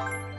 Bye.